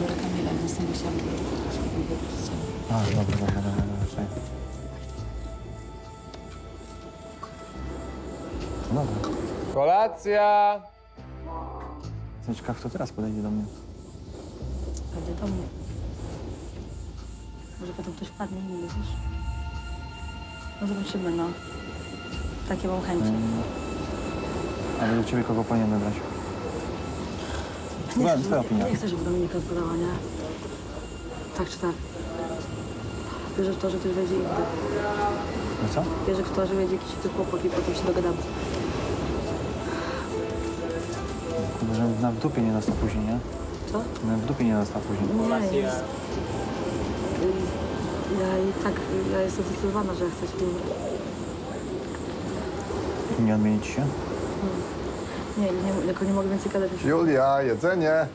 biorę Kamila, chciałam. A, dobra, dobra, dobra, dobra, czekaj. No dobra. Kolacja! Jestem ciekaw, kto teraz podejdzie do mnie. Pewnie do mnie. Może potem ktoś wpadnie inny, wiesz? No zobaczymy, no. Takie mam chęci. Mm. A według ciebie kogo powinien wybrać? Twoja, twoja opinia. Nie chcę, żeby Dominika odpadała, nie? Tak czy tak. Wierzę w to, że ktoś wejdzie inny. No co? Wierzę w to, że wejdzie jakiś inny chłopak i potem się dogadamy. Kurde, że na w dupie nie dostał później, nie? Co? Na w dupie nie dostał później. Nie, jest... Ja i tak, ja jestem zdecydowana, że chcę cię wybrać. Nie odmienić się? Nie, nie, jako nie mogę więcej gadać. Julia, jedzenie.